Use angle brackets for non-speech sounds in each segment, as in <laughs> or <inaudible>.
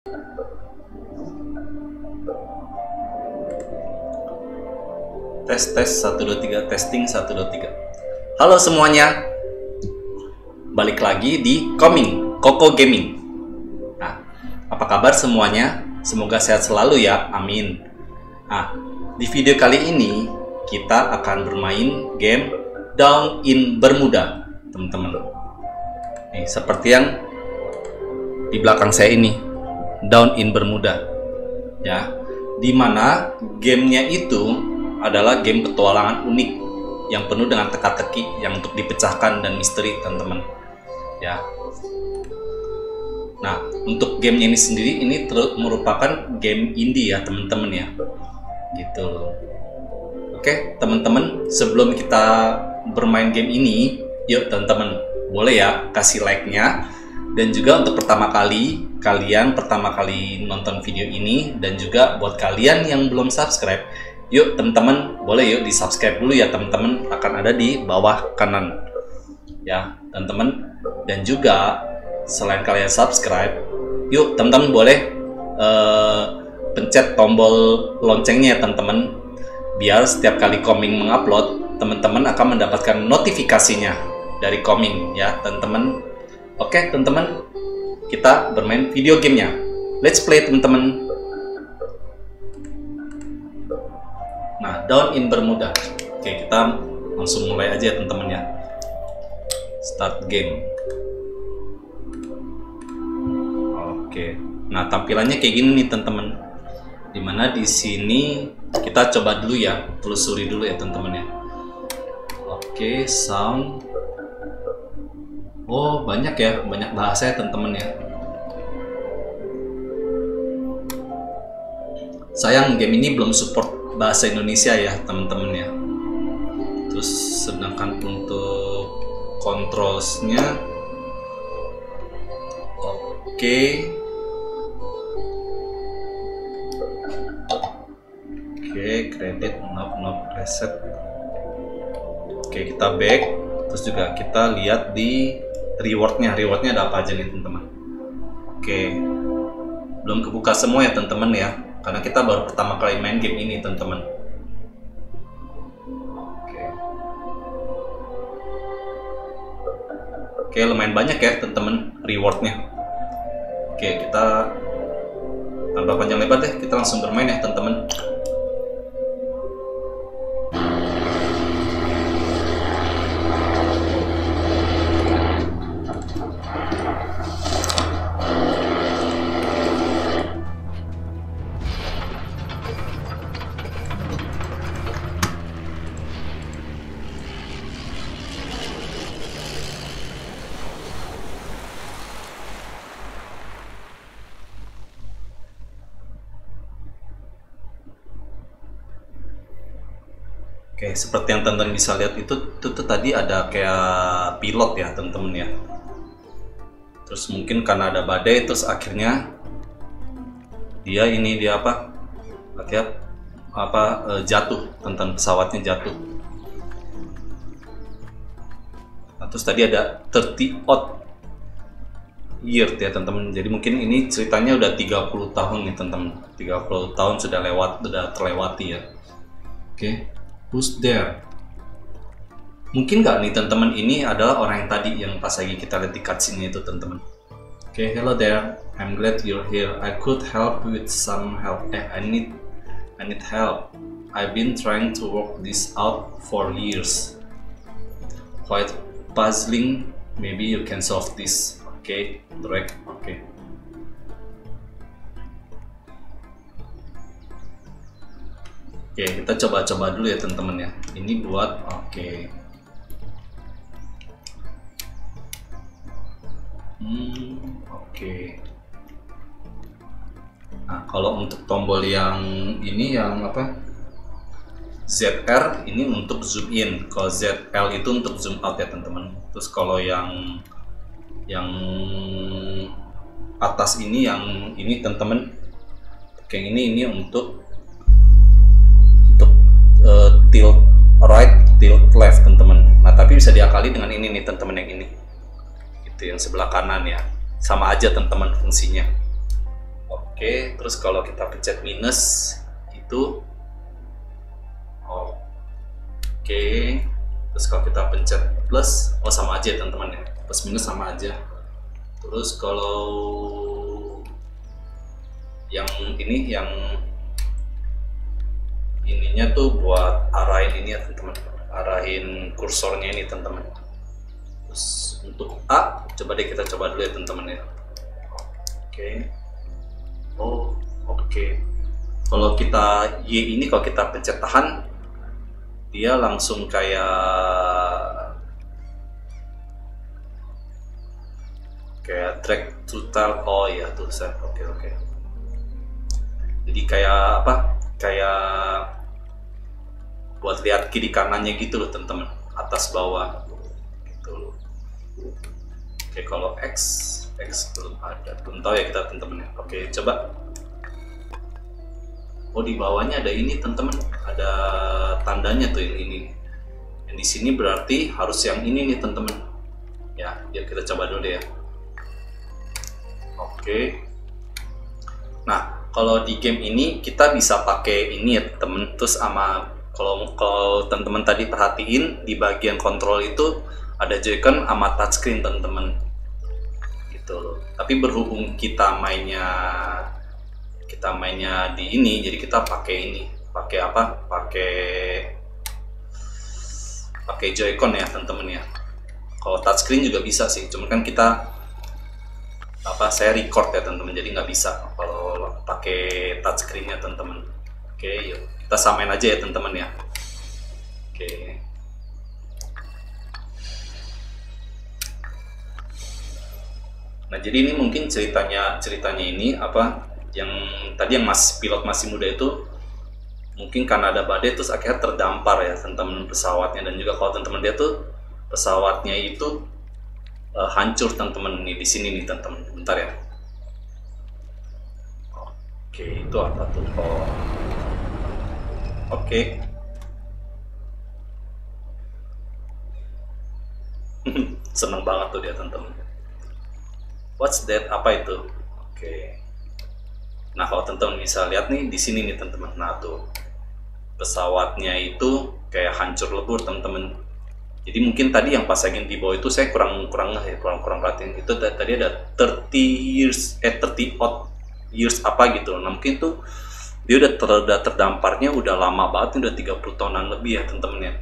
Tes tes 1 2 3 testing 1 2 3. Halo semuanya. Balik lagi di Coming Koko Gaming. Nah, apa kabar semuanya? Semoga sehat selalu ya. Amin. Nah, di video kali ini kita akan bermain game Down in Bermuda, teman-teman. Nih, seperti yang di belakang saya ini, Down in Bermuda. Ya, di mana gamenya itu adalah game petualangan unik yang penuh dengan teka-teki yang untuk dipecahkan dan misteri teman-teman. Ya. Nah untuk gamenya ini sendiri ini merupakan game indie ya teman-teman ya. Gitu oke teman-teman sebelum kita bermain game ini yuk teman-teman boleh ya kasih like-nya. Dan juga untuk pertama kali kalian pertama kali nonton video ini dan juga buat kalian yang belum subscribe Yuk teman-teman, boleh yuk di subscribe dulu ya teman-teman akan ada di bawah kanan. Ya teman-teman. Dan juga selain kalian subscribe, yuk teman-teman boleh uh, pencet tombol loncengnya ya teman-teman. Biar setiap kali coming mengupload teman-teman akan mendapatkan notifikasinya dari coming ya teman-teman. Oke teman-teman, kita bermain video gamenya. Let's play teman-teman. Nah, down in Bermuda. Oke, kita langsung mulai aja ya teman-teman ya. Start game. Oke. Nah, tampilannya kayak gini nih teman-teman. Di mana di sini kita coba dulu ya, telusuri dulu ya teman-teman ya. Oke, sound. Oh, banyak ya, banyak bahasa ya teman-teman ya. Sayang game ini belum support bahasa Indonesia ya teman-teman ya terus sedangkan untuk controlsnya oke okay. oke okay, kredit knob knob reset oke okay, kita back terus juga kita lihat di rewardnya rewardnya ada apa aja nih teman-teman? Oke. Belum kebuka semua ya teman-teman ya. Karena kita baru pertama kali main game ini teman-teman. Oke. Oke lumayan banyak ya teman-teman rewardnya. Oke kita tanpa panjang lebar deh. Kita langsung bermain ya teman-teman seperti yang teman-teman bisa lihat itu, itu tuh tadi ada kayak pilot ya teman-teman ya. Terus mungkin karena ada badai terus akhirnya dia ini dia apa? Lihat apa e, jatuh tentang pesawatnya jatuh. Nah, terus tadi ada 30 odd year ya teman-teman. Jadi mungkin ini ceritanya udah 30 tahun nih teman-teman. 30 tahun sudah lewat, sudah terlewati ya. Oke. Who's there? Mungkin nggak nih teman-teman ini adalah orang yang tadi yang pas lagi kita lihat di cutscene itu teman-teman. Oke, okay, hello there. I'm glad you're here. I could help with some help. Eh, I need I need help. I've been trying to work this out for years. Quite puzzling. Maybe you can solve this. Okay, Drake. Okay. Oke, kita coba-coba dulu ya teman-teman ya. Ini buat oke. Hmm, oke. Nah, kalau untuk tombol yang ini yang apa? ZR ini untuk zoom in, kalau ZL itu untuk zoom out ya teman-teman. Terus kalau yang yang atas ini yang ini teman-teman yang ini ini untuk tilt right, tilt left teman-teman. Nah tapi bisa diakali dengan ini nih teman-teman yang ini, itu yang sebelah kanan ya, sama aja teman-teman fungsinya. Oke, terus kalau kita pencet minus itu Oke, terus kalau kita pencet plus, oh sama aja teman-teman ya, plus minus sama aja. Terus kalau yang ini yang ininya tuh buat arahin ini ya teman-teman, arahin kursornya ini teman-teman. Terus untuk A, coba deh kita coba dulu ya teman-teman ya. Oke. Oh, oke. Kalau kita Y ini kalau kita pencet tahan, dia langsung kayak kayak drag total oh ya tuh oke oke jadi kayak apa kayak buat lihat kiri kanannya gitu loh teman-teman atas bawah. Gitu loh. Oke kalau X X belum ada. Belum tahu ya kita teman-teman oke coba. Oh di bawahnya ada ini teman-teman ada tandanya tuh yang ini. Yang di sini berarti harus yang ini nih teman-teman ya yuk kita coba dulu deh ya. Oke. Nah kalau di game ini kita bisa pakai ini ya temen terus sama kalau kalau teman-teman tadi perhatiin di bagian kontrol itu ada joycon sama touchscreen teman-teman. Gitu tapi berhubung kita mainnya kita mainnya di ini jadi kita pakai ini pakai apa? Pakai pakai joycon ya teman-teman ya. Kalau touchscreen juga bisa sih cuman kan kita apa saya record ya teman-teman jadi nggak bisa kalau pakai touchscreennya teman-teman. Oke yuk kita samain aja ya teman-teman ya. Oke. Nah jadi ini mungkin ceritanya ceritanya ini apa yang tadi yang masih pilot masih muda itu mungkin karena ada badai terus akhirnya terdampar ya teman-teman pesawatnya. Dan juga kalau teman-teman dia tuh pesawatnya itu uh, hancur teman-teman. Nih di sini nih teman-teman. Bentar ya. Oke itu apa tuh? Oh oke. <laughs> Seneng banget tuh dia teman-teman what's that? Apa itu? Oke. Nah kalau teman-teman bisa lihat nih di sini nih teman-teman. Nah tuh. Pesawatnya itu kayak hancur lebur teman-teman. Jadi mungkin tadi yang pas lagi di bawah itu saya kurang kurang ya kurang kurang perhatiin. Itu tadi ada 30 years eh 30 odd years apa gitu. Nah mungkin tuh dia udah, ter, udah terdamparnya udah lama banget udah 30 tahunan lebih ya teman-teman ya.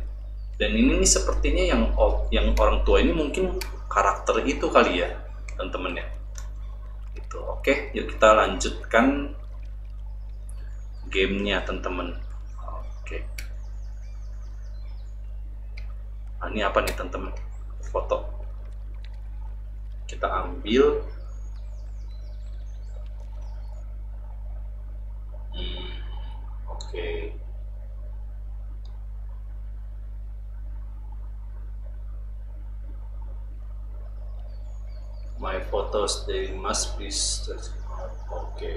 Dan ini nih sepertinya yang yang orang tua ini mungkin karakter itu kali ya teman-teman ya. Gitu oke yuk kita lanjutkan gamenya teman-teman oke. Nah, ini apa nih teman-teman foto. Kita ambil hmm, oke my photos they must be oke okay.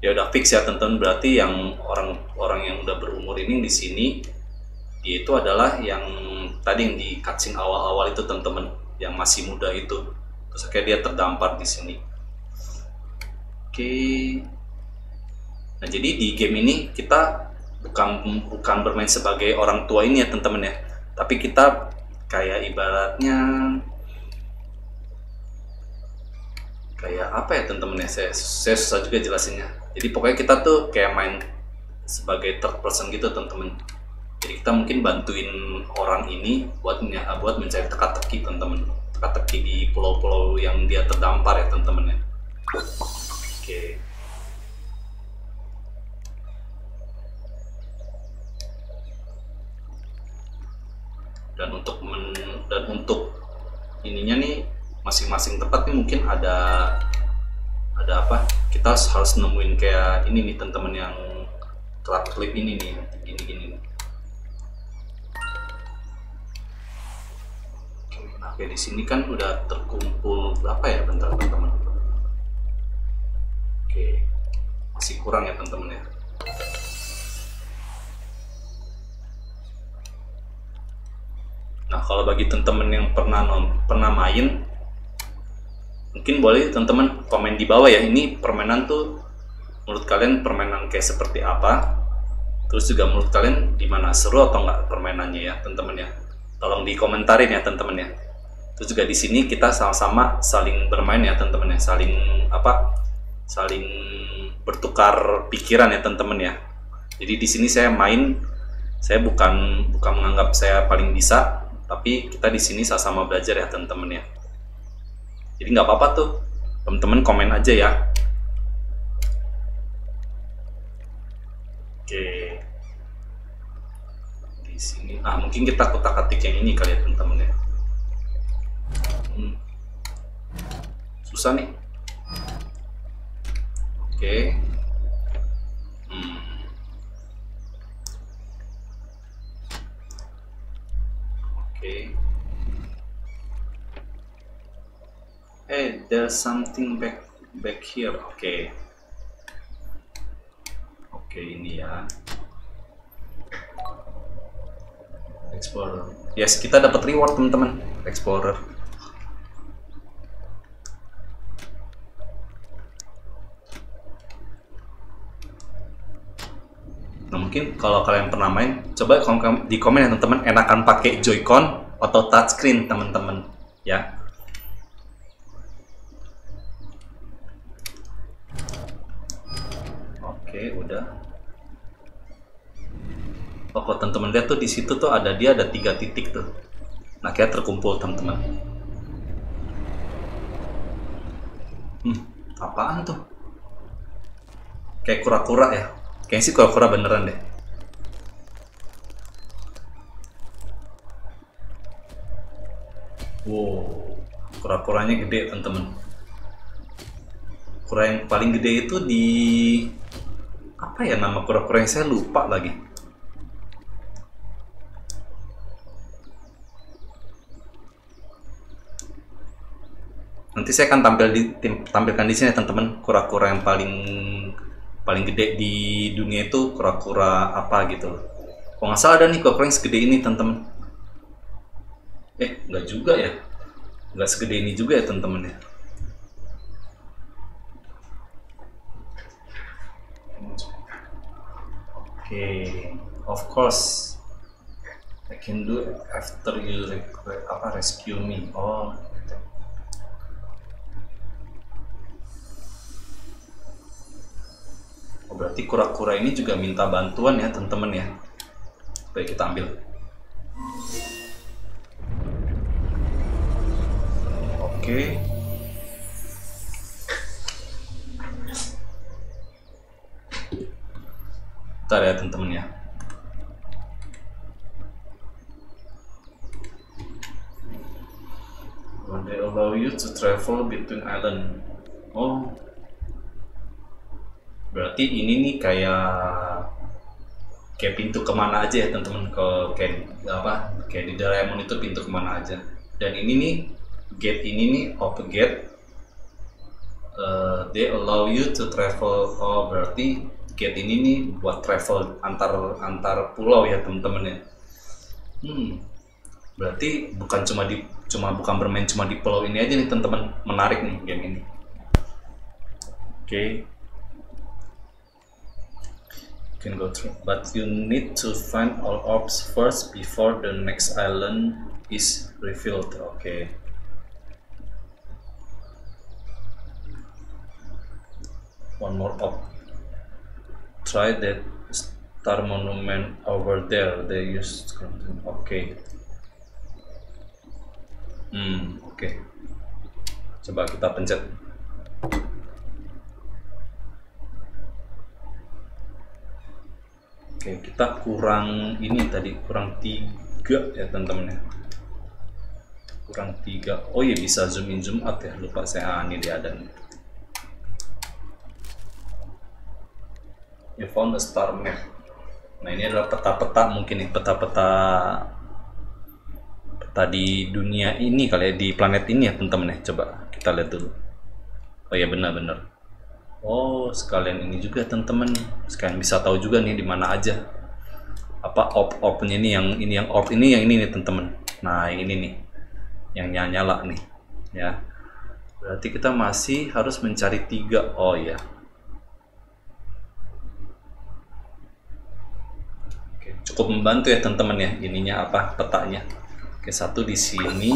ya udah fix ya teman-teman. Berarti yang orang-orang yang udah berumur ini di sini itu adalah yang tadi yang di cutscene awal-awal itu teman-teman. Yang masih muda itu. Terus kayak dia terdampar di sini. Oke. Nah jadi di game ini kita bukan bukan bermain sebagai orang tua ini ya teman-teman ya. Tapi kita kayak ibaratnya kayak apa ya teman-teman ya saya, saya susah juga jelasinnya. Jadi pokoknya kita tuh kayak main sebagai third person gitu teman-teman jadi kita mungkin bantuin orang ini buat buat mencari teka-teki teman-teman teka-teki di pulau-pulau yang dia terdampar ya teman-teman ya oke. Dan untuk dan untuk ininya nih masing-masing tempat nih mungkin ada ada apa? Kita harus nemuin kayak ini nih teman-teman yang telat klip ini nih gini-gini. Nah kayak di sini kan udah terkumpul berapa ya bentar teman-teman oke masih kurang ya teman-teman ya Nah, kalau bagi teman-teman yang pernah non, pernah main, mungkin boleh teman-teman komen di bawah ya ini permainan tuh menurut kalian permainan kayak seperti apa? Terus juga menurut kalian gimana seru atau enggak permainannya ya teman-teman ya? Tolong dikomentarin ya teman-teman ya. Terus juga di sini kita sama-sama saling bermain ya teman-teman ya saling apa? Saling bertukar pikiran ya teman-teman ya. Jadi di sini saya main saya bukan bukan menganggap saya paling bisa tapi kita di sini sama-sama belajar ya teman-teman ya. Jadi nggak apa-apa tuh. Teman-teman komen aja ya. Oke. Di sini. Ah mungkin kita kotak atik yang ini kali ya teman-teman ya. Hmm. susah nih. Oke oke Hey, there's something back back here. Oke. Okay. Oke, okay, ini ya. Explorer. Yes, kita dapat reward, teman-teman. Explorer. Nah, mungkin kalau kalian pernah main, coba di komen ya, teman-teman, enakan pakai Joy-Con atau touchscreen, teman-teman. Ya, Oke, udah. Oh, kalau teman-teman lihat tuh di situ tuh ada dia ada tiga titik tuh. Nah, kayak terkumpul teman-teman. Hmm, apaan tuh? Kayak kura-kura ya? Kayaknya sih kura-kura beneran deh. Wow, kura-kuranya gede teman-teman. Kura yang paling gede itu di apa ya nama kura-kura yang saya lupa lagi nanti saya akan tampil di tampilkan di sini teman-teman kura-kura yang paling paling gede di dunia itu kura-kura apa gitu kalau nggak salah ada nih kura-kura yang segede ini teman-teman. Eh nggak juga ya? Nggak segede ini juga ya teman-teman ya? Okay of course. I can do it after you apa rescue me. Oh berarti kura-kura ini juga minta bantuan ya teman-teman ya. Baik kita ambil. Oke. Okay. Bentar ya teman-teman ya. They allow you to travel between island. Oh. Berarti ini nih kayak kayak pintu ke mana aja ya teman-teman ke kayak apa kayak di Doraemon itu pintu ke mana aja dan ini nih gate ini nih open gate uh, they allow you to travel oh berarti gate ini nih buat travel antar antar pulau ya teman-teman ya. Hmm, berarti bukan cuma di cuma bukan bermain cuma di pulau ini aja nih teman-teman menarik nih game ini. Oke. Okay. Can go through, but you need to find all orbs first before the next island is revealed. Okay. One more orb try that star monument over there they used oke okay. hmm okay. coba kita pencet oke okay, kita kurang ini tadi kurang tiga ya teman-teman ya. Kurang tiga. Oh iya bisa zoom in zoom out ya. Lupa saya ah, ini dia ada nih. You found a star map nah ini adalah peta-peta mungkin nih peta-peta peta di dunia ini kali ya di planet ini ya teman-teman ya. Coba kita lihat dulu. Oh ya benar-benar oh sekalian ini juga teman-teman. Sekalian bisa tahu juga nih di mana aja apa op-opnya ini yang ini yang orb ini yang ini nih teman-teman nah ini nih yang nyala, nyala nih ya Berarti kita masih harus mencari tiga. Oh ya. Oke, cukup membantu ya teman-teman ya. Ininya apa petanya. Oke, satu di sini,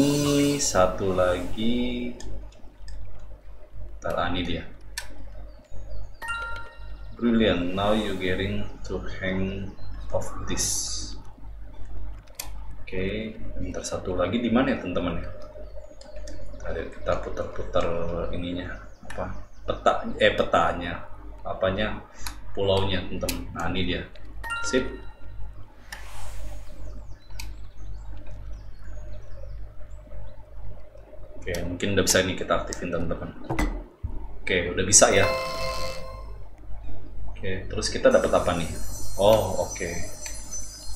satu lagi. Ntar ah, ini dia. Brilliant. Now you getting to hang of this. Oke, ntar satu lagi di mana ya teman-teman ya? Ada kita putar-putar ininya apa? Peta eh petanya. Apanya? Pulaunya teman-teman. Nah, ini dia. Sip. Oke, mungkin udah bisa ini kita aktifin teman-teman. Oke, udah bisa ya. Oke, terus kita dapat apa nih? Oh, oke.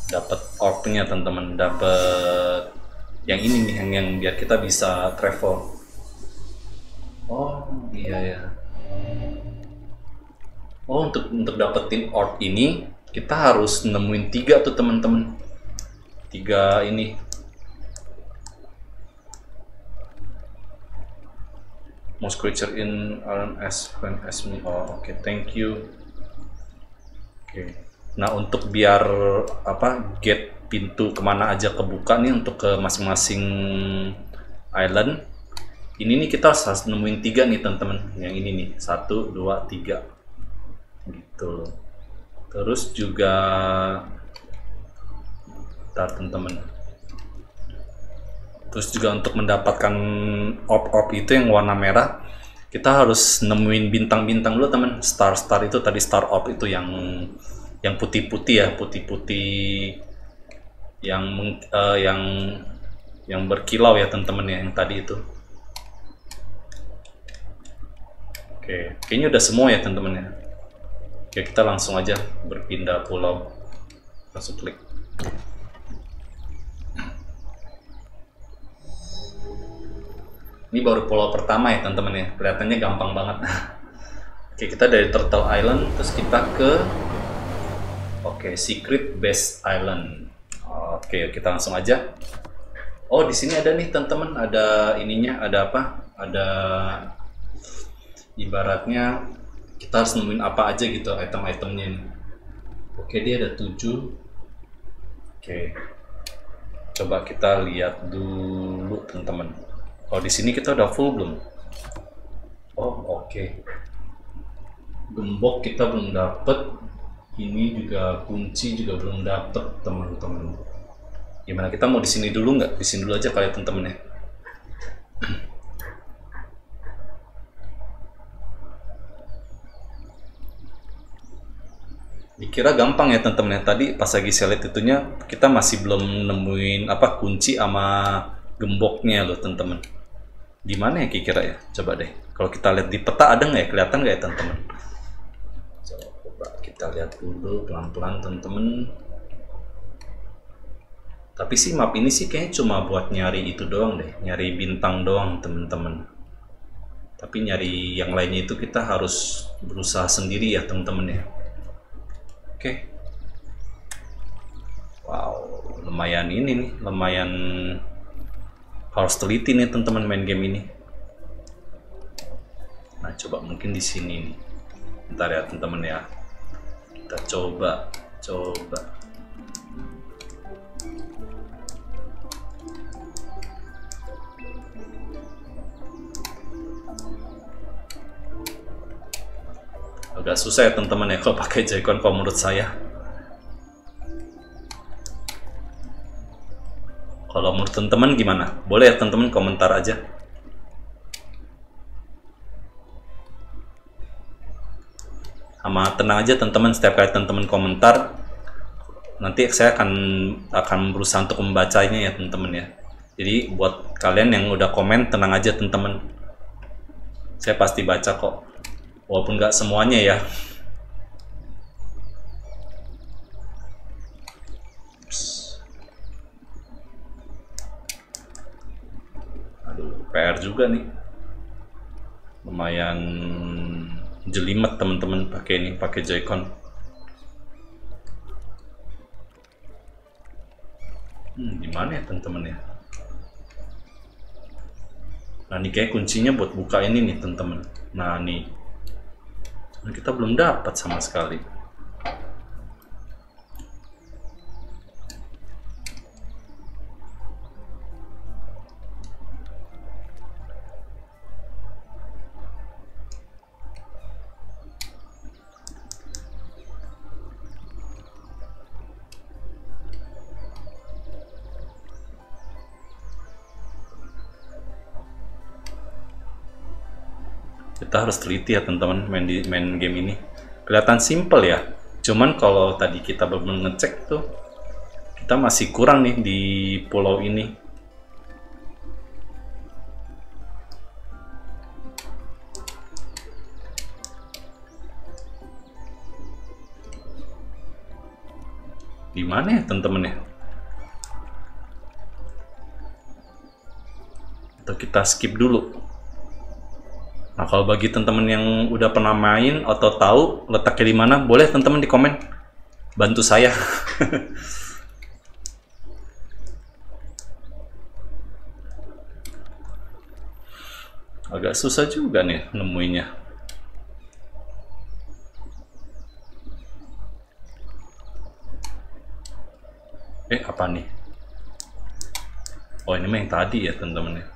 Dapat orbnya teman-teman, dapat yang ini nih yang yang biar kita bisa travel. Oh, iya ya. Oh, untuk untuk dapetin orb ini kita harus nemuin tiga tuh teman-teman. Tiga ini most creature in RMS when as me oh oke okay. thank you oke okay. Nah untuk biar apa gate pintu ke mana aja kebuka nih untuk ke masing-masing island ini nih kita harus nemuin tiga nih teman-teman. Yang ini nih satu dua tiga. Gitu. Terus juga ntar teman-teman. Terus juga untuk mendapatkan op-op itu yang warna merah kita harus nemuin bintang-bintang dulu teman. Star-star itu tadi star op itu yang yang putih-putih ya putih-putih yang uh, yang yang berkilau ya teman-teman ya yang tadi itu oke kayaknya udah semua ya teman-teman ya oke kita langsung aja berpindah pulau langsung klik Ini baru pulau pertama ya teman-teman ya. Kelihatannya gampang banget. <laughs> Oke, kita dari Turtle Island terus kita ke Oke, Secret Base Island. Oke, kita langsung aja. Oh, di sini ada nih teman-teman, ada ininya, ada apa? Ada ibaratnya kita harus nemuin apa aja gitu item-itemnya. Oke, dia ada 7. Oke. Coba kita lihat dulu teman-teman. Oh di sini kita udah full belum? Oh oke. Okay. Gembok kita belum dapet. Ini juga kunci juga belum dapet teman-teman. Gimana kita mau di sini dulu nggak? Di sini dulu aja kalian teman-teman ya. Dikira gampang ya teman-teman ya. Tadi pas lagi saya lihat itunya kita masih belum nemuin apa kunci sama gemboknya loh teman-teman di mana ya kira-kira ya? Coba deh. Kalau kita lihat di peta ada nggak ya? Kelihatan nggak ya teman-teman? Coba kita lihat dulu pelan-pelan teman-teman. Tapi sih map ini sih kayaknya cuma buat nyari itu doang deh, nyari bintang doang teman-teman. Tapi nyari yang lainnya itu kita harus berusaha sendiri ya teman-teman ya. Oke. Wow, lumayan ini nih, lumayan harus teliti nih teman-teman main game ini nah coba mungkin di sini nih ntar ya teman-teman ya kita coba coba agak susah ya teman-teman ya kalau pakai Joy-Con kalau menurut saya Kalau menurut teman-teman gimana? Boleh ya teman-teman komentar aja. Sama tenang aja teman-teman setiap kali teman-teman komentar nanti saya akan akan berusaha untuk membacanya ya teman-teman ya. Jadi buat kalian yang udah komen tenang aja teman-teman. Saya pasti baca kok. Walaupun nggak semuanya ya. PR juga nih lumayan jelimet teman-teman pakai ini pakai Joy-Con hmm, gimana ya teman-teman ya Nah ini kayak kuncinya buat buka ini nih teman-teman. Nah nih, nah, kita belum dapat sama sekali. Kita harus teliti ya teman-teman main di main game ini. Kelihatan simple ya cuman kalau tadi kita belum ngecek tuh kita masih kurang nih di pulau ini. Di mana ya teman-teman ya? Atau kita skip dulu kalau bagi teman-teman yang udah pernah main atau tahu letaknya di mana, boleh teman-teman di komen. Bantu saya. <laughs> Agak susah juga nih nemuinya. Eh, apa nih? Oh, ini mah tadi ya, teman-teman ya.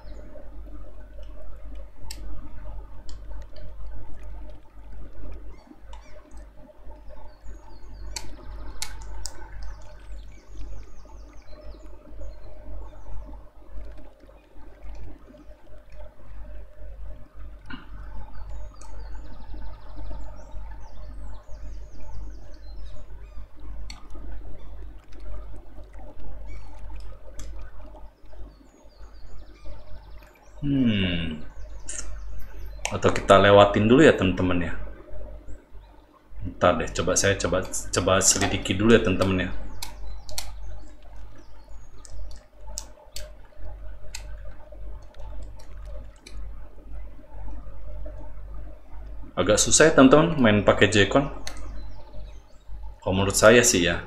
Hmm. Atau lewatin dulu ya teman-teman ya. Ntar deh, coba saya coba coba selidiki dulu ya teman-teman ya. Agak susah ya teman-teman main pakai Joy-Con. Kalau menurut saya sih ya.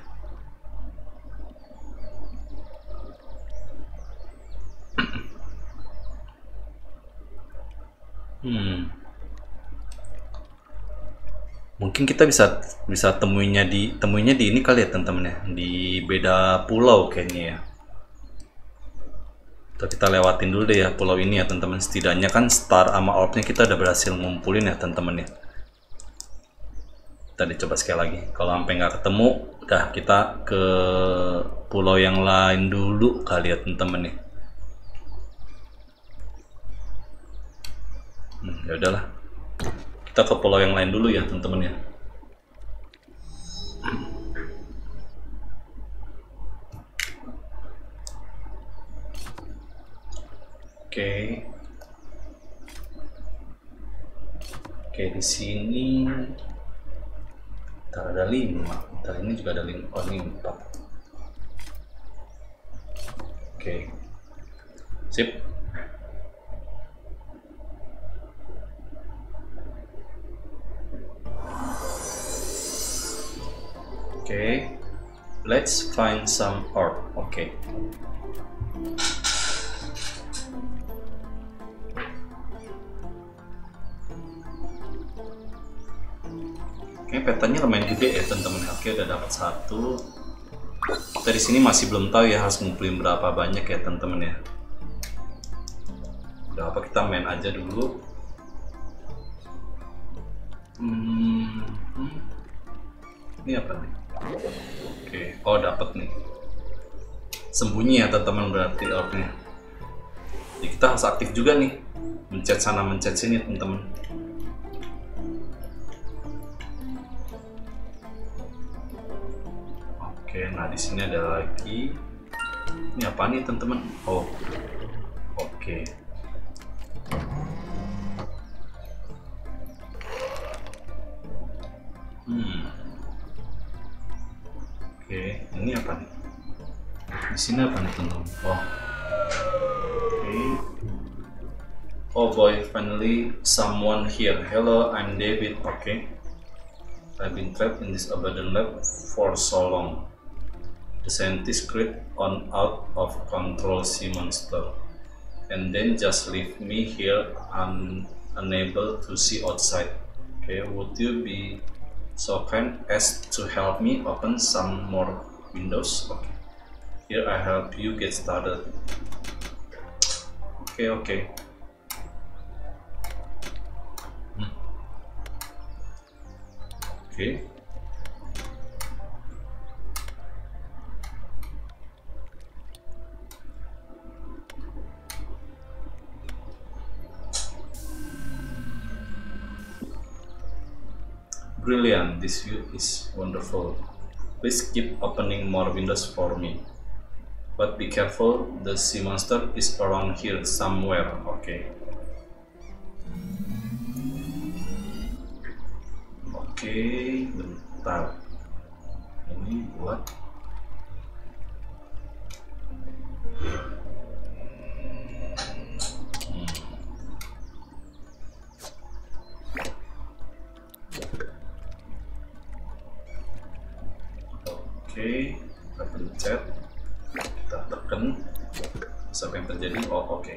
Hmm. Mungkin kita bisa bisa temuinya di temuinya di ini kali ya teman-teman ya, di beda pulau kayaknya ya. Atau kita lewatin dulu deh ya pulau ini ya teman-teman. Setidaknya kan star sama orbnya kita udah berhasil ngumpulin ya teman-teman ya. Kita dicoba sekali lagi. Kalau sampai nggak ketemu, udah kita ke pulau yang lain dulu kali ya teman-teman ya. Hmm, ya udahlah. Kita ke pulau yang lain dulu ya, teman-teman ya. Oke. Oke, di sini Ntar ada lima. Ntar ini juga ada lima. Oh, ini empat. Oke. Sip. Okay, let's find some orb. Okay. Oke, petanya lumayan gede ya teman-teman. Oke, udah dapat satu. Kita di sini masih belum tahu ya harus ngumpulin berapa banyak ya teman-teman ya. Udah apa kita main aja dulu. Hmm, hmm. Ini apa nih? Oke, oh dapat nih. Sembunyi ya teman-teman berarti orbnya. Jadi kita harus aktif juga nih. Mencet sana, mencet sini teman-teman. Oke, nah di sini ada lagi. Ini apa nih teman-teman? Oh, oke. Apa? Oh. Oh boy, finally someone here. Hello, I'm David. Okay. I've been trapped in this abandoned lab for so long. The scientist create on out of control sea monster. and then just leave me here un, unable to see outside. Okay, would you be so kind as to help me open some more windows? Okay, here I help you get started. Okay, okay. Okay. Brilliant, this view is wonderful. Please keep opening more windows for me. But be careful, the sea monster is around here somewhere. Okay. Oke, bentar. Ini buat hmm. Oke, kita pencet, tekan, apa yang terjadi? Oh, oke.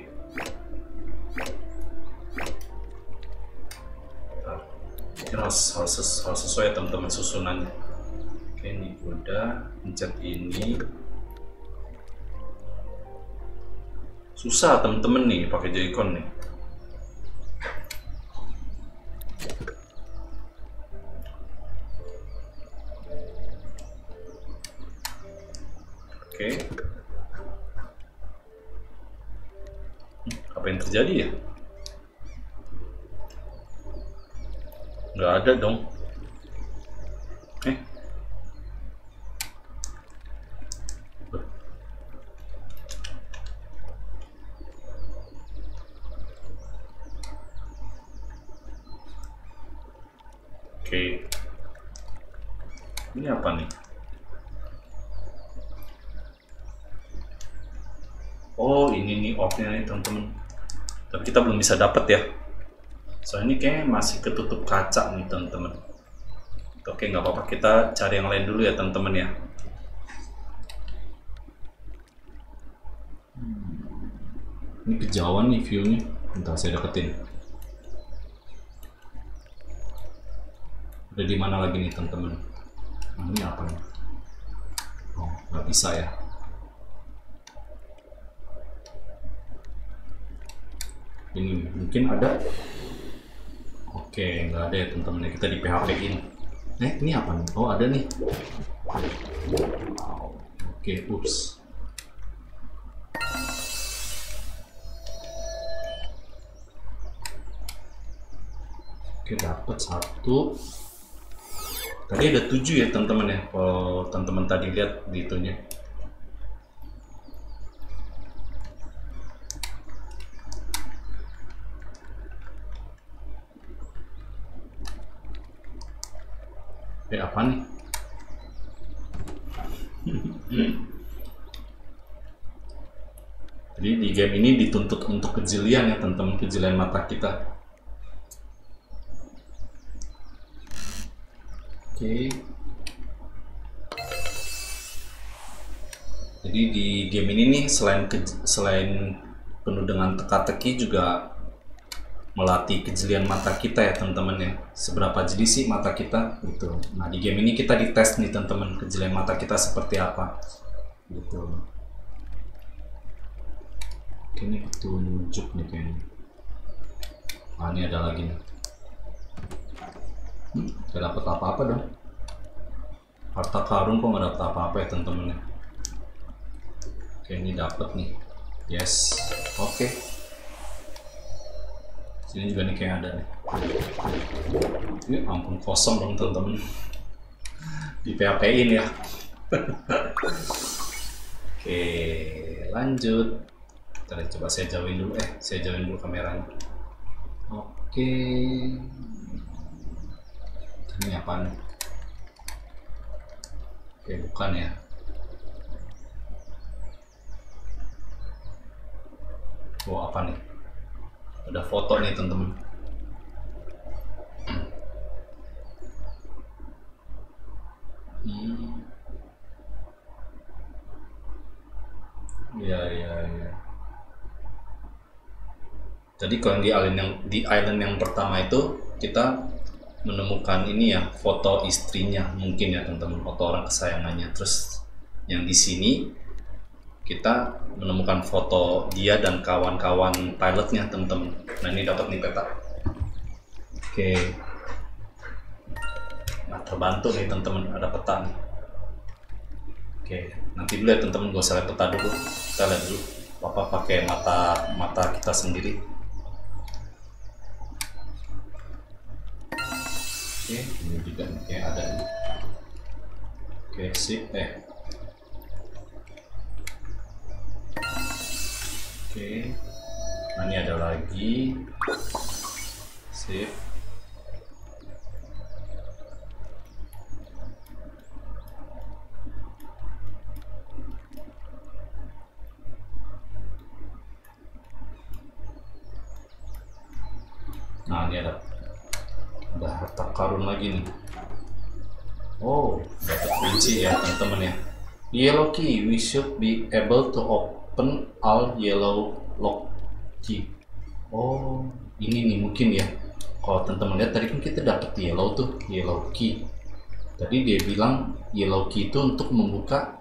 Ini harus, harus, harus sesuai teman-teman susunannya. Oke, ini udah, pencet ini. Susah teman-teman nih pakai Joy-Con nih. Oke. Apa yang terjadi ya? Nggak ada dong. Eh. Oke. Ini apa nih? Oh, ini nih off-nya nih teman-teman. Tapi kita belum bisa dapat ya. Soalnya ini kayaknya masih ketutup kaca nih teman-teman. Oke, nggak apa-apa. Kita cari yang lain dulu ya teman-teman ya. Hmm. Ini kejauhan nih view-nya. Bentar saya deketin. Udah di mana lagi nih teman-teman? Ini apa nih? Oh, nggak bisa ya. Ini mungkin ada. Oke nggak ada ya teman-teman. Kita di PHP in eh ini apa nih? Oh ada nih. Oke ups. Oke dapat satu. Tadi ada tujuh ya teman-teman ya. Kalau teman-teman tadi lihat di itunya Apa nih? Jadi di game ini dituntut untuk kejelian ya teman-teman kejelian mata kita. Oke. Jadi di game ini nih selain selain penuh dengan teka-teki juga melatih kejelian mata kita ya teman-teman ya. Seberapa jeli sih mata kita? Gitu. Nah di game ini kita dites nih teman-teman kejelian mata kita seperti apa. Gitu. Ini petunjuk nih kayaknya. Ah ini ada lagi nih. Hmm, gak apa-apa dong. Harta karun kok gak dapet apa-apa ya teman-teman ya? Oke ini dapet nih. Yes. Oke sini juga nih kayak ada nih. Ini ampun kosong dong teman-teman. Di PHP in ya. <laughs> Oke lanjut. Ntar coba saya jauhin dulu. Eh saya jauhin dulu kameranya. Oke. Ini apa nih? Oke bukan ya. Oh apa nih? Ada foto nih teman-teman. Iya iya iya. Jadi kalau di island yang di island yang pertama itu kita menemukan ini ya foto istrinya mungkin ya teman-teman foto orang kesayangannya. Terus yang di sini kita menemukan foto dia dan kawan-kawan pilotnya teman-teman. Nah ini dapat nih peta. Oke. Nah terbantu nih teman-teman ada peta nih. Oke, nanti dulu ya teman-teman usah lihat peta dulu. Kita lihat dulu. Bapak pakai mata mata kita sendiri. Oke, ini juga nih kayak ada. Oke, sip. Eh. Oke. Nah, ini ada lagi. Sip. Nah, ini ada ada harta karun lagi nih. Oh, dapat kunci ya teman-teman ya. Yellow key, we should be able to open all yellow lock key. Oh, ini nih mungkin ya. Kalau teman-teman lihat tadi kan kita dapat yellow tuh, yellow key. Tadi dia bilang yellow key itu untuk membuka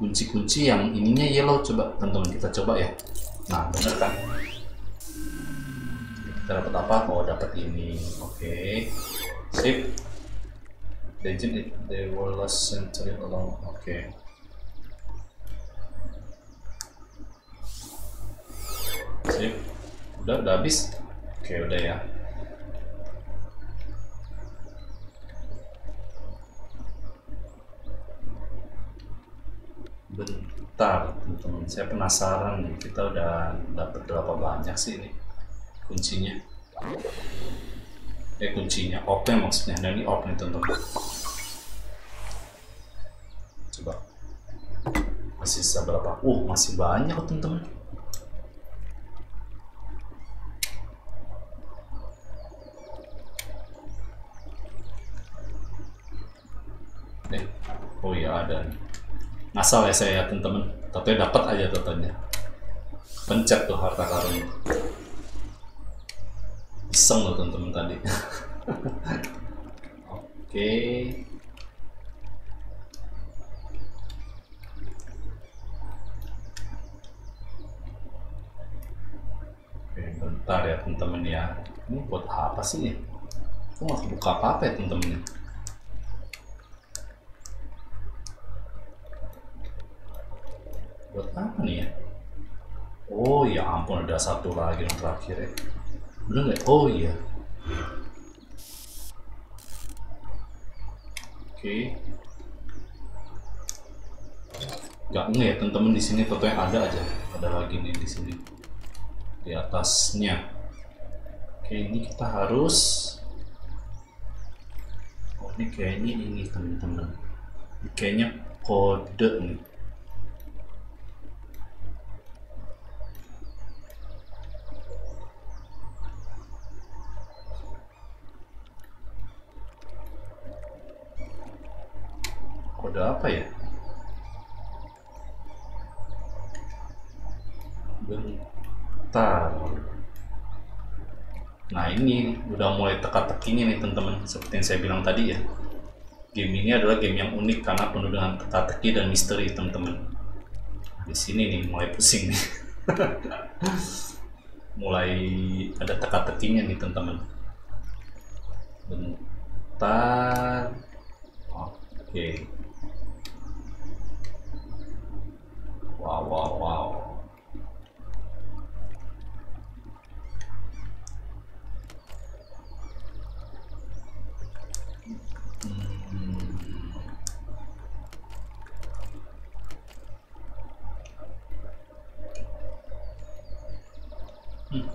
kunci-kunci yang ininya yellow. Coba teman-teman kita coba ya. Nah, bener kan? kita dapat apa? Oh dapat ini. Oke. Sip. Legend it they were last century alone. Oke. Sip. Udah, udah habis. Oke, udah ya. Bentar, teman-teman. Saya penasaran nih. Kita udah dapat berapa banyak sih ini kuncinya eh kuncinya open maksudnya dan ini open teman-teman coba masih sisa berapa uh masih banyak teman-teman eh oh ya ada. Ngasal ya saya teman-teman tapi dapat aja totalnya. Pencet tuh harta karunnya iseng loh teman-teman tadi. <laughs> Oke. Oke bentar ya teman-teman ya. Ini buat apa sih ya aku nggak buka apa-apa ya teman-teman ya buat nih ya? Oh ya ampun ada satu lagi yang terakhir ya. Bener nggak? Oh iya. Oke. Nggak nge ya teman-teman di sini yang ada aja. Ada lagi nih di sini. Di atasnya. Oke ini kita harus oh ini kayaknya ini teman-teman. Ini kayaknya kode nih kode apa ya? Bentar. Nah ini udah mulai teka-tekinya nih teman-teman. Seperti yang saya bilang tadi ya. Game ini adalah game yang unik karena penuh dengan teka-teki dan misteri teman-teman. Di sini nih mulai pusing nih. <laughs> Mulai ada teka-tekinya nih teman-teman. Bentar. Oke wow wow wow Hmm. Hmm.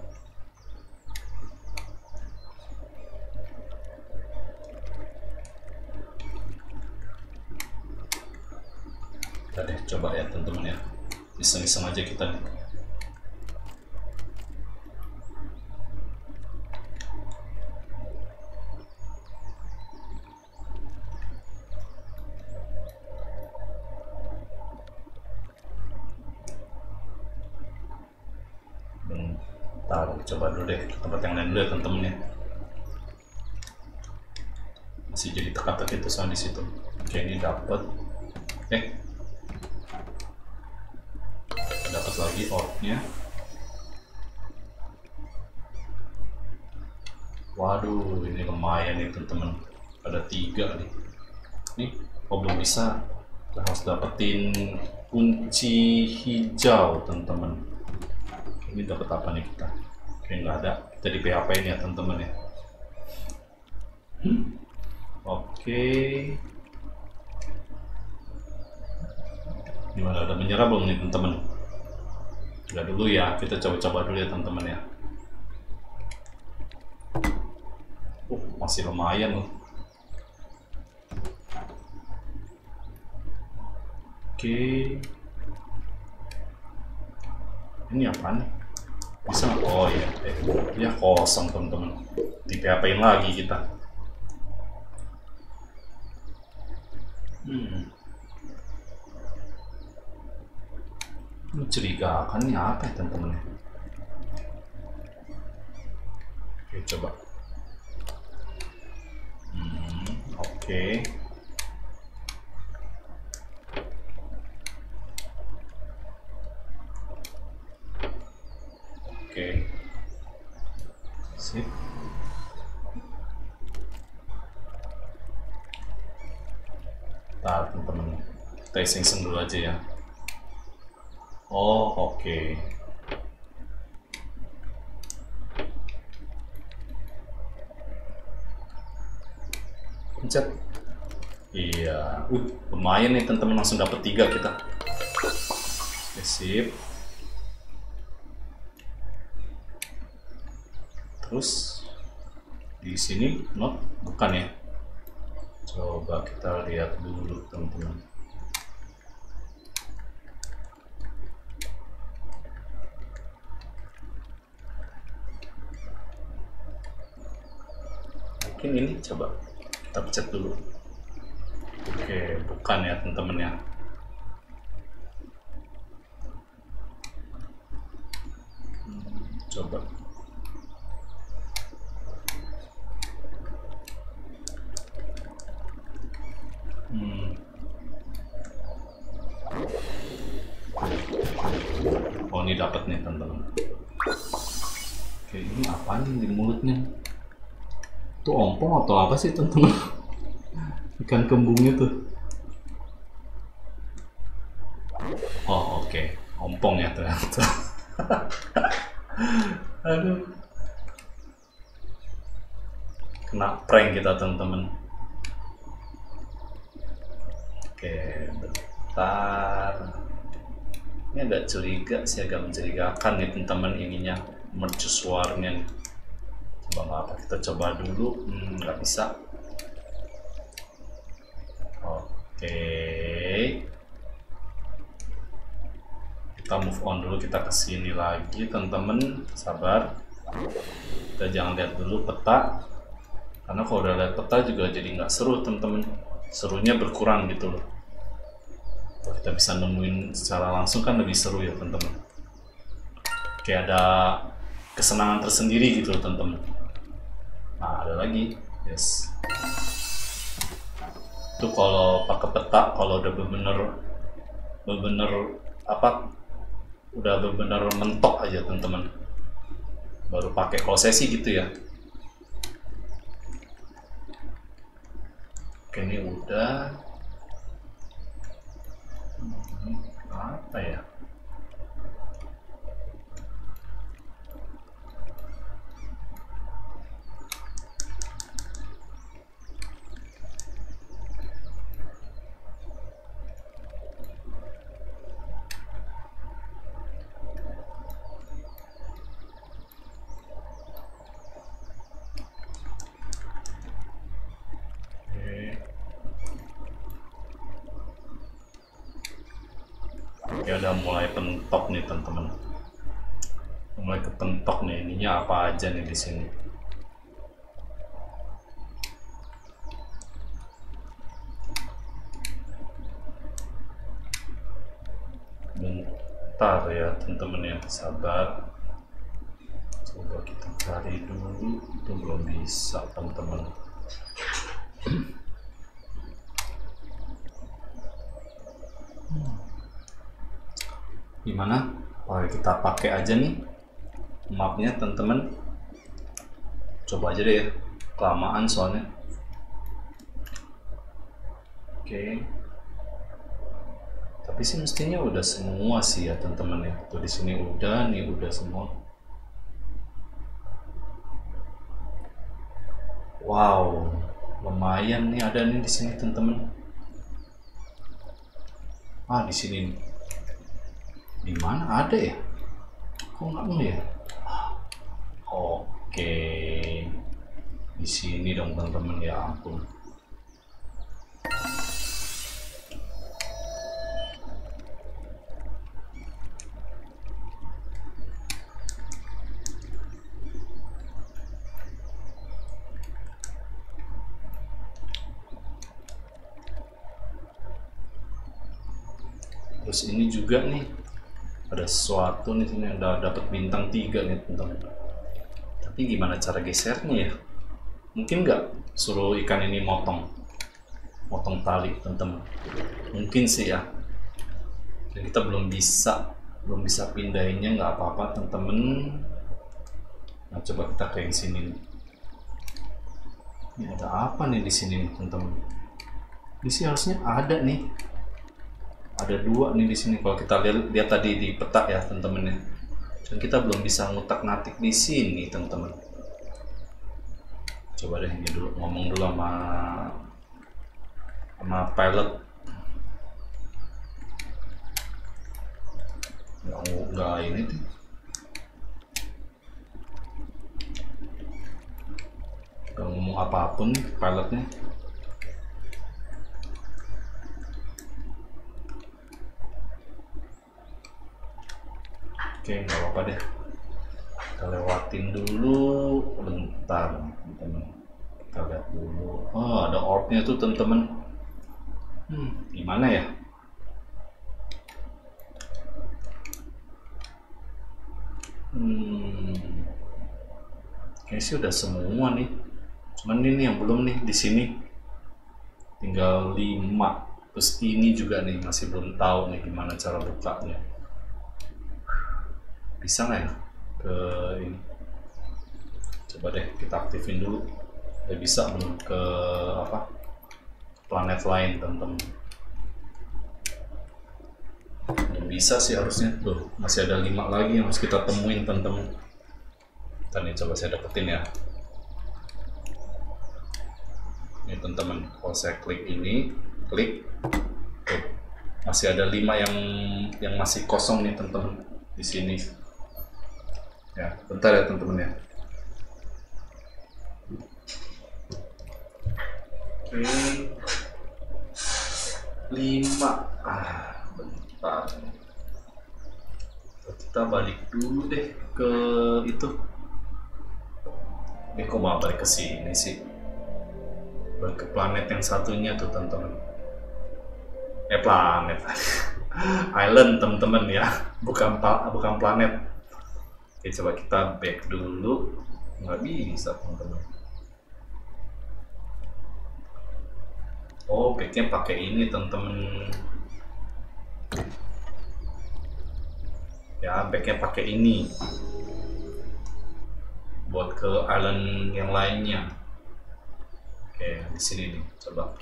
Kita deh coba ya teman-teman ya iseng-iseng aja kita nih Ntar coba dulu deh ke tempat yang lain dulu ya temen-temen ya. Masih jadi teka-teki terus di situ. Oke ini dapat. Eh. Dapat lagi orbnya. Waduh, ini lumayan nih teman-teman. Ada tiga nih. Nih, kok belum bisa? Kita harus dapetin kunci hijau, teman-teman. Ini dapat apa nih kita? Oke, nggak ada. Kita di PHP ini ya, teman-teman ya. Hmm. Oke. Gimana, udah menyerah belum nih, teman-teman? Udah dulu ya, kita coba-coba dulu ya, teman-teman ya. Uh, masih lumayan loh. Oke. Ini apa nih? Bisa nggak? Oh iya, eh, ya kosong teman-teman. Di PHP-in lagi kita. Hmm. Mencurigakan nih apa ya teman-teman? Oke, coba. Hmm, oke. Oke. Sip. Nah, teman-teman. Kita dulu aja ya. Oh, oke. Pencet. Iya. Uh, lumayan nih teman-teman langsung dapat tiga kita. Oke, sip. Terus di sini not bukan ya? Coba kita lihat dulu teman-teman. Mungkin ini coba kita pencet dulu. Oke, bukan ya teman-teman ya. Coba Hmm. Oh ini dapat nih teman-teman. Oke ini apa nih di mulutnya? Itu ompong atau apa sih teman-teman? Ikan kembungnya tuh. Oh oke, ompong ya ternyata. <laughs> Aduh. Kena prank kita teman-teman. Oke, bentar. Ini agak curiga sih, agak mencurigakan nih teman-teman ininya mercusuarnya nih. Nggak apa, kita coba dulu. Hmm, nggak bisa. Oke. Kita move on dulu, kita ke sini lagi, teman-teman. Sabar. Kita jangan lihat dulu peta. Karena kalau udah lihat peta juga jadi nggak seru, teman-teman. Serunya berkurang gitu loh kalau kita bisa nemuin secara langsung kan lebih seru ya teman-teman kayak ada kesenangan tersendiri gitu loh teman-teman nah ada lagi. Yes. Itu kalau pakai peta kalau udah bener-bener bener-bener apa udah bener-bener mentok aja teman-teman. Baru pakai sih gitu ya. Oke ini udah. Hmm, apa ya Oke. Ya udah mulai pentok nih teman-teman. Mulai kepentok nih ininya apa aja nih di sini. Bentar ya teman-teman ya, sabar. kita cari dulu itu belum bisa teman-teman gimana Oke kita pakai aja nih mapnya teman-teman coba aja deh ya. Kelamaan soalnya. Oke. Tapi sih mestinya udah semua sih ya teman-teman ya. Tuh di sini udah nih udah semua. Wow lumayan nih ada nih di sini teman-teman. Ah di sini. Di mana? Ada ya? Kok nggak ya oke di sini dong teman-teman. Ya ampun. Terus ini juga nih ada sesuatu nih sini udah dapat bintang tiga nih teman-teman. Tapi gimana cara gesernya ya mungkin nggak suruh ikan ini motong motong tali teman-teman. Mungkin sih ya. Dan kita belum bisa belum bisa pindahinnya nggak apa-apa teman-teman. Nah coba kita ke yang sini ini ada apa nih di sini teman-teman? Di sini harusnya ada nih. Ada dua nih di sini kalau kita lihat, lihat tadi di peta ya teman-teman ya. Dan kita belum bisa ngutak ngatik di sini teman-teman coba deh ini dulu ngomong dulu sama sama pilot. Nggak nggak ini tuh. Nggak ngomong apa pun pilotnya. Oke, nggak apa-apa deh. Kita lewatin dulu bentar, teman-teman. Kita lihat dulu. Oh, ada orbnya tuh, teman-teman. Hmm, gimana ya? Hmm, kayaknya sih udah semua nih. Cuman ini yang belum nih di sini. Tinggal 5. Terus ini juga nih masih belum tahu nih gimana cara bukanya bisa nggak ya ke ini. Coba deh kita aktifin dulu. Udah bisa belum ke apa planet lain teman-teman bisa sih harusnya. Tuh masih ada lima lagi yang harus kita temuin teman-teman nih coba saya dapetin ya. Ini teman-teman kalau saya klik ini klik. Tuh masih ada lima yang yang masih kosong nih teman-teman di sini ya bentar ya teman-teman ya. Lima. Ah bentar. Kita balik dulu deh ke itu. Ini kok mau balik ke sini sih? Balik ke planet yang satunya tuh teman-teman. Eh planet. <laughs> Island teman-teman ya. Bukan bukan planet Oke, coba kita back dulu. Nggak bisa, teman-teman. Oh, backnya pakai ini, teman-teman. Ya, backnya pakai ini. Buat ke island yang lainnya. Oke, di sini nih, coba.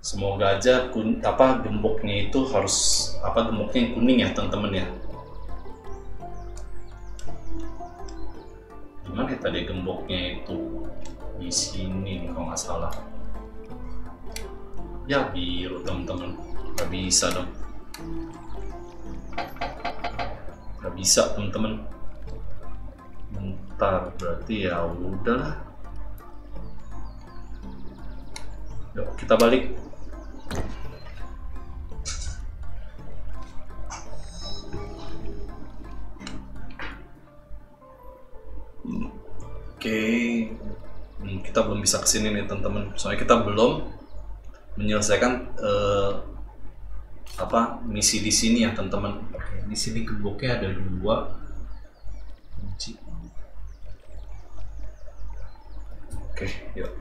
Semoga aja kun, apa gemboknya itu harus apa gemboknya yang kuning ya, teman-teman ya. Gimana ya tadi gemboknya itu di sini nih kalau nggak salah. Ya. Biru teman-teman. Nggak bisa dong. Nggak bisa teman-teman. Bentar berarti ya udahlah. Yuk kita balik belum bisa ke sini nih teman-teman. Soalnya kita belum menyelesaikan uh, apa misi di sini ya teman-teman. Oke, di sini gemboknya ada dua. kunci oke yuk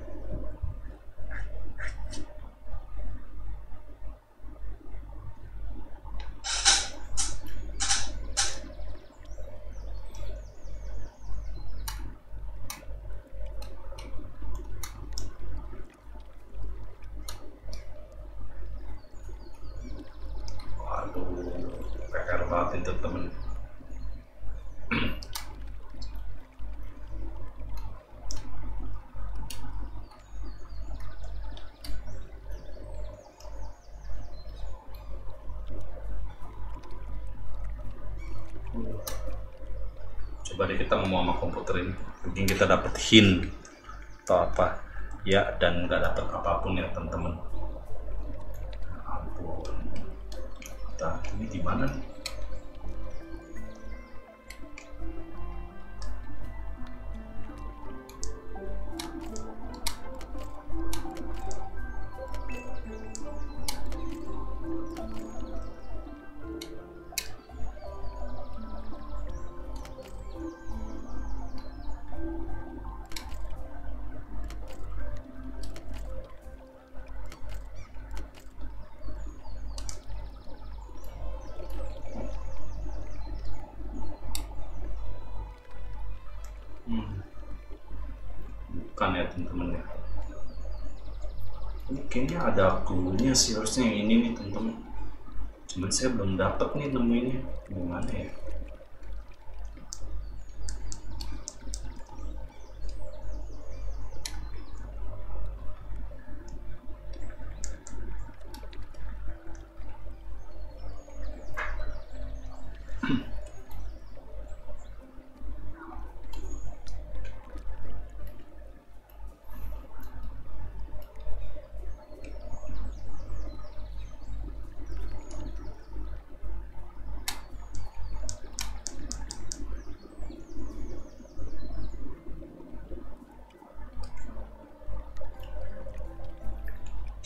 coba deh kita ngomong sama komputer ini mungkin hint atau apa. Ya dan nggak dapat apa pun ya teman-teman. Ampun. Nah, ini di mana nih ada clue sih harusnya yang ini nih teman-teman. Cuman saya belum dapat nih nemuinnya. Gimana ya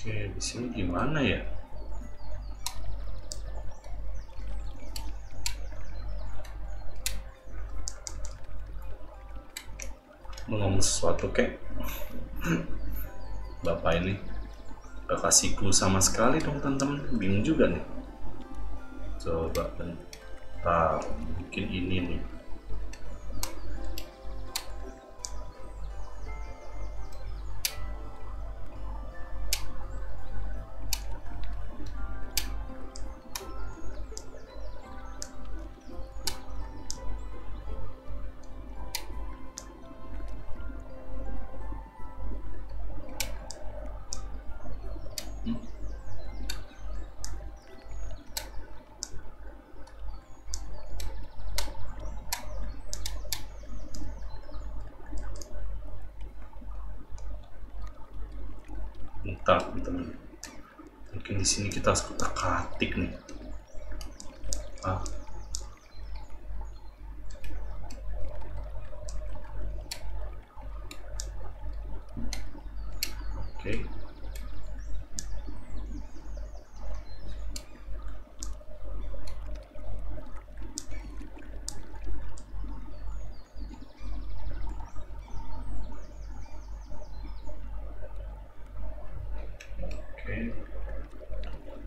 Oke, di sini gimana ya? Ngomong sesuatu kek. Bapak ini gak kasih clue sama sekali dong teman-teman. Bingung juga nih. Coba bentar, mungkin ini nih.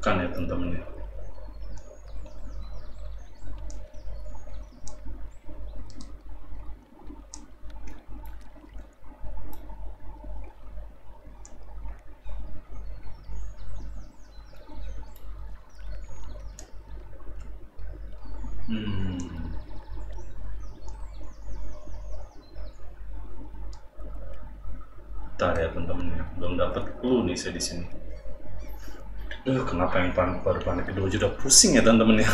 Kan ya teman-teman ya. Hmm. Bentar ya teman-teman ya. Belum dapat clue nih saya di sini. Duh, kenapa yang panik baru panik kedua juga pusing ya teman-teman ya.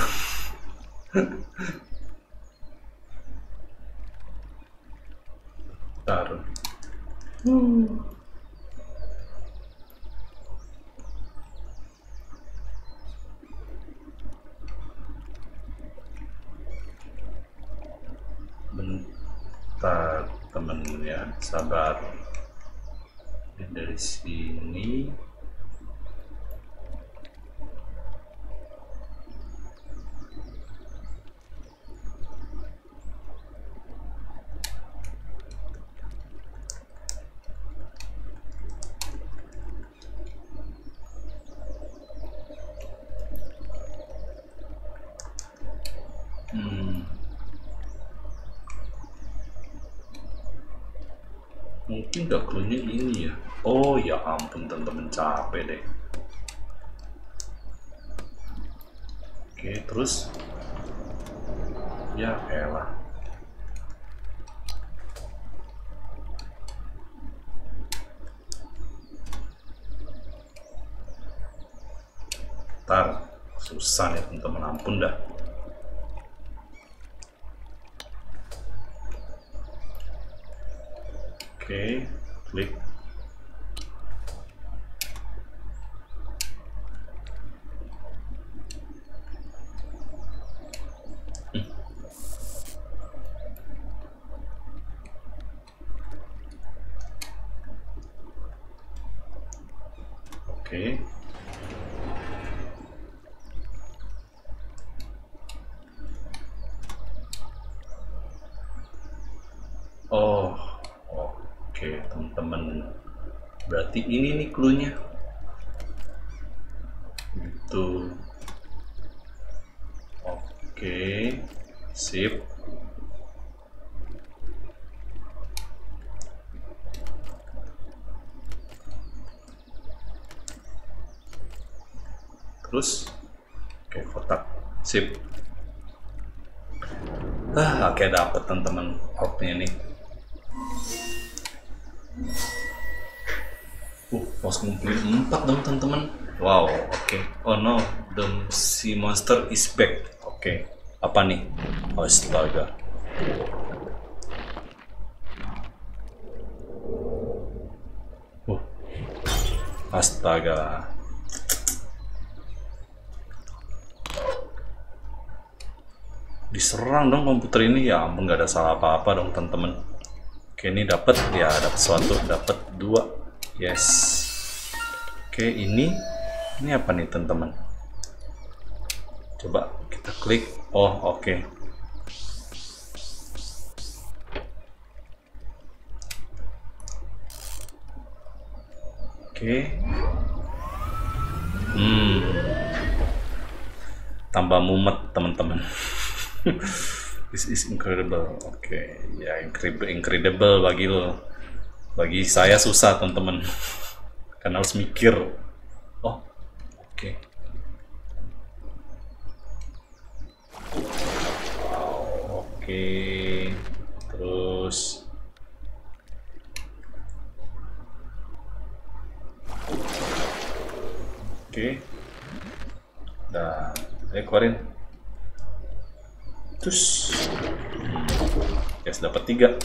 Bentar. Hmm. Bentar teman ya, sabar. Dari sini. mungkin gak clue-nya ini ya oh ya ampun teman-teman capek deh oke terus ya elah ntar susah nih teman-teman. Ampun dah. Oke klik Hmm. Oke. Oh, oke teman-teman. Berarti ini nih clue-nya. Gitu. Oke, sip. Terus, oke kotak, sip. Ah, oke dapet teman-teman outnya nih. Uh, pos ngumpulin empat dong teman-teman. Wow, oke. Oh no, the si monster is back. Oke, apa nih? Astaga. Uh, astaga. Diserang dong komputer ini ya ampun nggak ada salah apa-apa dong teman-teman. Oke ini dapat ya dapat sesuatu dapat dua yes. Oke ini ini apa nih teman-teman? Coba kita klik. Oh oke. Oke. Hmm. Tambah mumet teman-teman. <laughs> This is incredible. Oke, ya incredible, incredible bagi lo. Bagi saya susah teman-teman. <laughs> Karena harus mikir. Oh, oke. Wow, oke. Terus Oke. Nah, ayo keluarin. Terus. Yes, dapat tiga.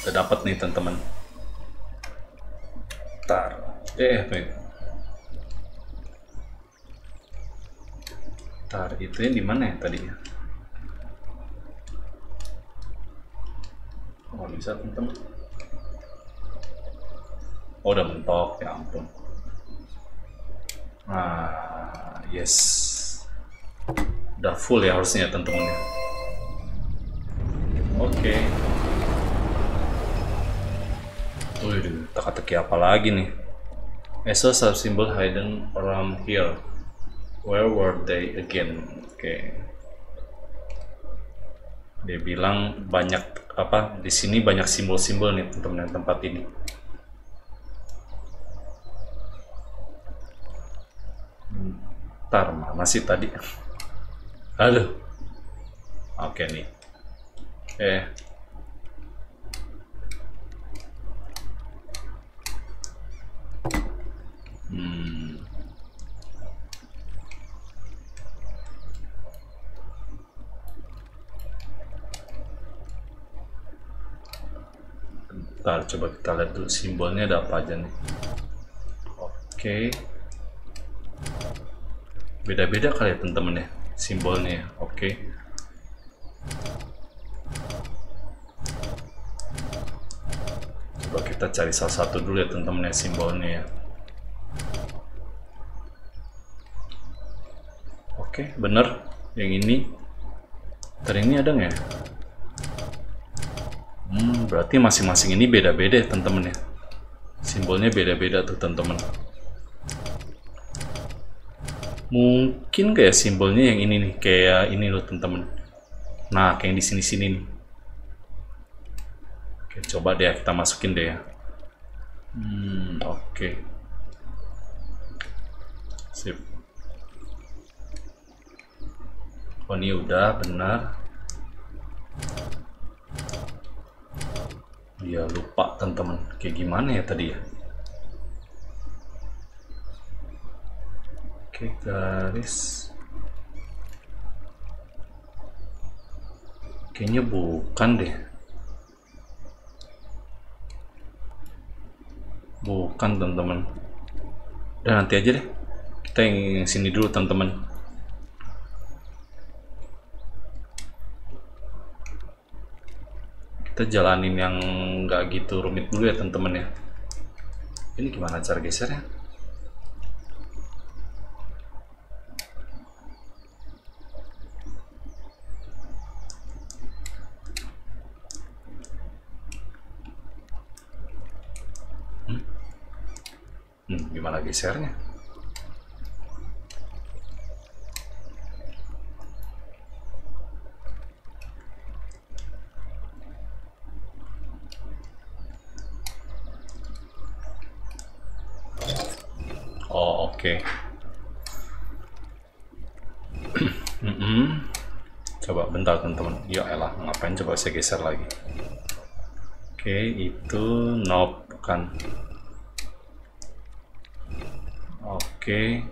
Kita dapat nih teman-teman. Tar. Eh, wait. Tar, itu yang di mana ya tadinya? Oh, bisa teman-teman. Oh, udah mentok, ya ampun. Ah, yes. Udah full ya harusnya teman-teman ya. Oke. Wih, teka-teki apa lagi nih? I saw some symbol hidden around here. Where were they again? Oke. Dia bilang banyak apa di sini banyak simbol-simbol nih teman-teman tempat ini. Ntar mana sih tadi? Halo. Oke nih. Eh. Hmm. Ntar coba kita lihat dulu simbolnya ada apa aja nih. Oke. Beda-beda kali ya teman-teman ya simbolnya ya. Oke. Coba kita cari salah satu dulu ya teman-teman ya simbolnya ya. Oke, bener. Yang ini. Ntar ini ada nggak ya? Hmm, berarti masing-masing ini beda-beda ya teman-teman ya. Simbolnya beda-beda tuh teman-teman. Mungkin kayak simbolnya yang ini nih, kayak ini loh teman-teman. Nah, kayak yang di sini-sini nih. Oke, coba deh kita masukin deh ya. Hmm, oke. Sip. Oh, ini udah benar. Dia lupa teman-teman. Kayak gimana ya tadi ya? Oke, garis. Kayaknya bukan deh. Bukan teman-teman. Udah nanti aja deh. Kita yang sini dulu teman-teman. Kita jalanin yang nggak gitu rumit dulu ya teman-teman ya. Ini gimana cara gesernya? Hmm, gimana gesernya? Oh, oke. <clears throat> Mm-mm. Coba bentar teman-teman. Ya elah, ngapain coba saya geser lagi. Oke, itu knob kan. Oke.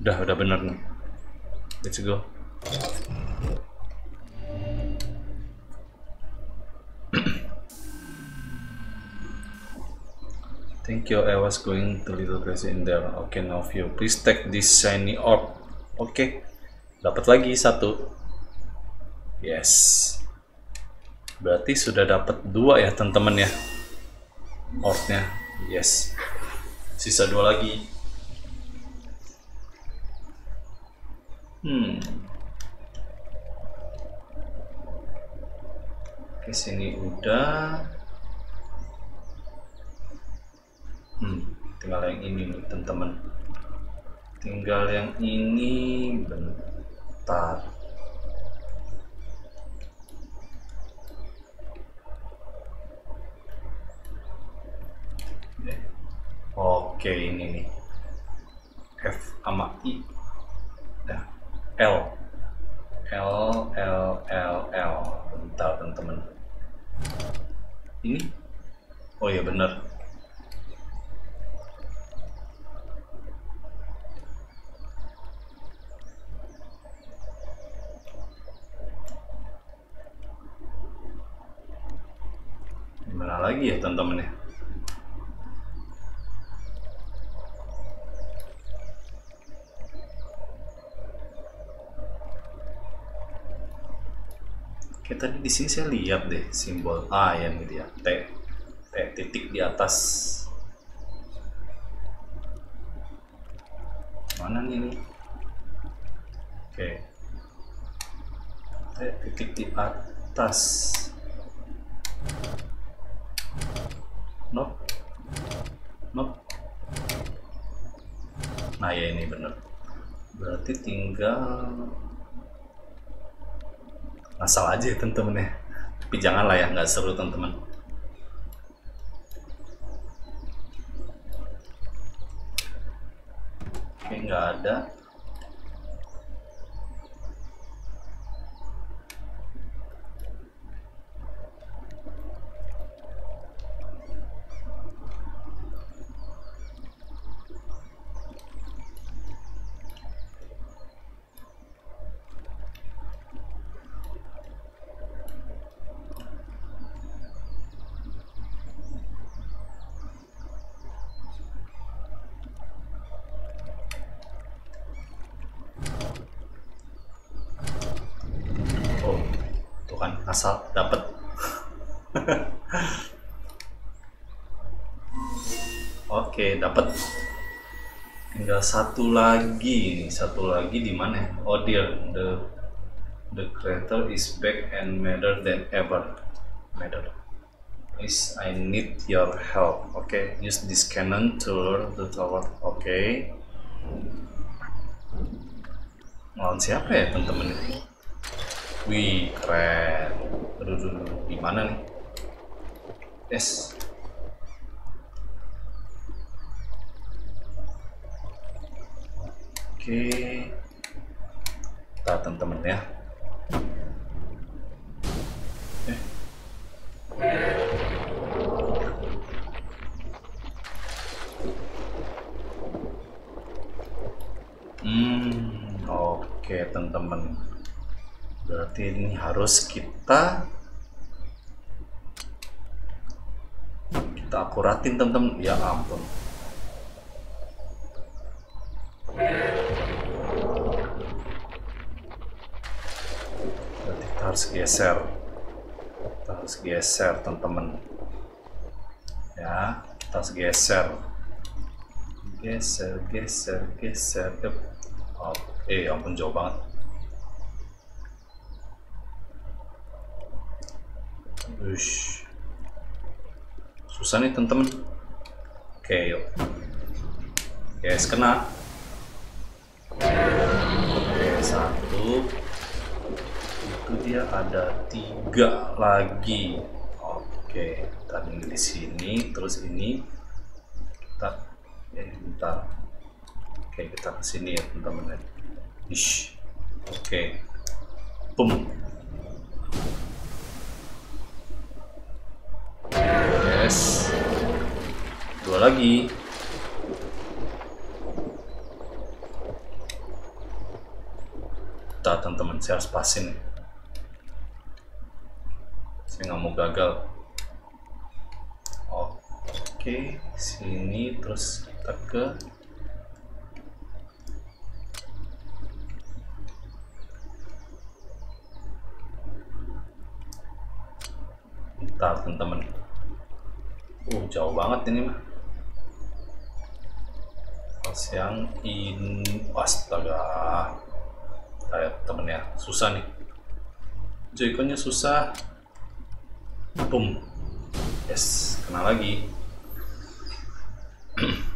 Udah, udah bener nih. Let's go. Thank you. I was going to little crazy in there. Okay, now view. Please take this shiny orb. Oke. Dapat lagi satu. Yes. Berarti sudah dapat dua ya, teman-teman ya. Orbnya. Yes. Sisa dua lagi. Hmm. Oke, sini udah. Hmm, tinggal yang ini nih, teman-teman. Tinggal yang ini bentar. Oke, ini nih. F sama I. Nah, L. L, L, L, L. Bentar, teman-teman. Ini? Oh iya, bener. Gimana lagi ya, teman-teman ya? Oke, tadi di sini saya lihat deh simbol A ya gitu ya. T. T titik di atas. Mana nih ini? Oke. T titik di atas. Nope. Nope. Nah ya ini bener. Berarti tinggal asal aja temen-temen ya tapi janganlah ya nggak seru teman-teman oke nggak ada oh tuh kan asal dapat oke dapat satu lagi satu lagi di mana ya? oh dear the the creator is back and madder than ever madder Please, I need your help. Okay, use this cannon to lure the tower. Oke. Okay. Lawan siapa ya teman-teman? Wih, keren. Aduh, aduh, gimana nih yes oke kita teman-teman ya. Hmm, oke teman-teman. Berarti ini harus kita kita akuratin teman-teman. Ya ampun. Kita harus geser. Kita harus geser teman-teman. Ya, kita harus geser. Geser geser geser. Oh, eh ampun jauh banget. Ush. susah nih temen-temen oke yuk. Yes kena oke satu itu dia ada tiga lagi. Oke tadi di sini terus ini. Kita ya bentar. Oke kita ke sini ya teman-teman. Ish oke. Boom yes. Dua lagi. Teman-teman saya harus pasin saya nggak mau gagal. Oke sini terus kita ke Bentar teman-teman. Uh jauh banget ini mah. Pas yang ini Astaga. Kayak temen ya Susah nih. Joyconnya susah Boom Yes Kena lagi <clears throat>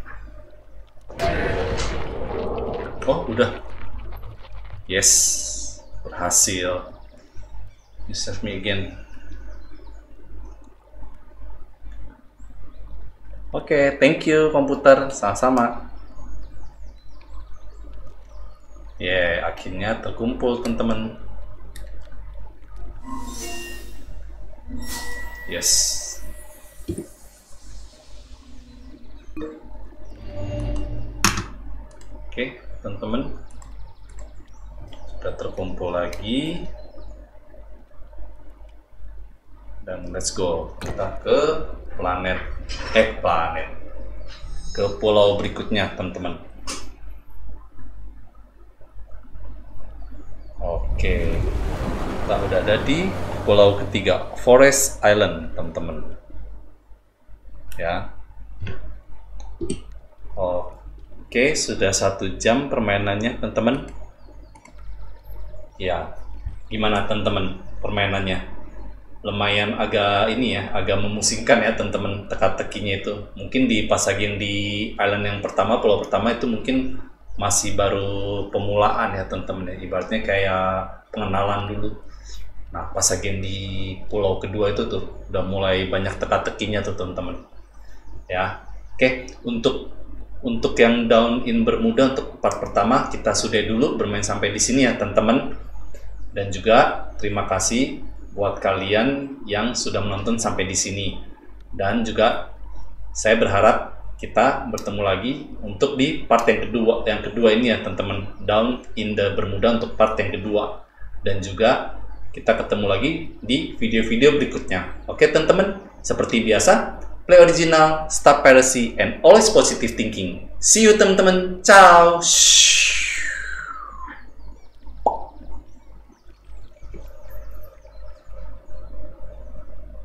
Oh, udah. Yes, berhasil. You save me again. Oke, okay, thank you komputer, sama-sama. Ya, yeah, akhirnya terkumpul teman-teman. Yes. Oke, teman-teman. Sudah terkumpul lagi. Dan let's go. Kita ke planet eh planet. Ke pulau berikutnya, teman-teman. Oke. Kita udah ada di pulau ketiga, Forest Island, teman-teman. Ya. Oke, sudah satu jam permainannya, teman-teman. Ya, gimana teman-teman permainannya? Lumayan agak ini ya, agak memusingkan ya teman-teman teka-tekinya itu. Mungkin di pas di island yang pertama, pulau pertama itu mungkin masih baru pemulaan ya teman-teman ya. Ibaratnya kayak pengenalan dulu. Nah, pas lagi di pulau kedua itu tuh udah mulai banyak teka-tekinya tuh teman-teman. Ya. Oke, untuk untuk yang down in Bermuda untuk part pertama kita sudah dulu bermain sampai di sini ya teman-teman. Dan juga terima kasih buat kalian yang sudah menonton sampai di sini. Dan juga saya berharap kita bertemu lagi untuk di part yang kedua. Yang kedua ini ya teman-teman, down in the Bermuda untuk part yang kedua. Dan juga kita ketemu lagi di video-video berikutnya. Oke teman-teman, seperti biasa play original, stop piracy, and always positive thinking. See you teman-teman. Ciao.